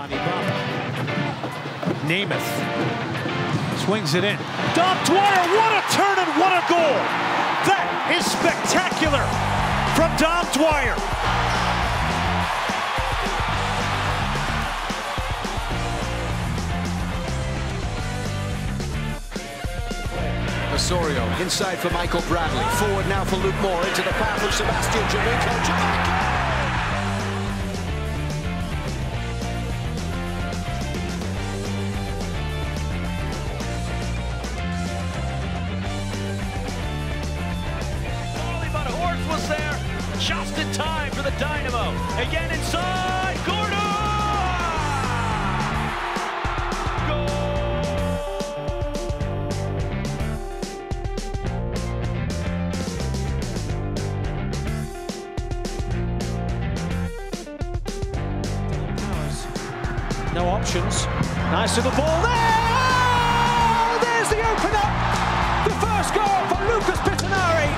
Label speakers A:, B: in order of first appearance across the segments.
A: Hani Baba. Namath swings it in. Dom Dwyer, what a turn and what a goal! That is spectacular from Dom Dwyer.
B: Osorio inside for Michael Bradley. Forward now for Luke Moore into the path of Sebastian
C: Giovinco. Just in time for the Dynamo. Again inside, Gordon!
A: No options. Nice the ball there! Oh, there's the opener! The first goal for Lucas Pittinari.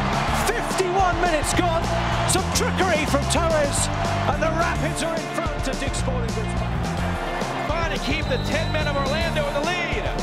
A: 51 minutes gone. Some trickery from Torres. And the Rapids are in front of Dick Sporting Goods.
C: Trying to keep the 10 men of Orlando in the lead.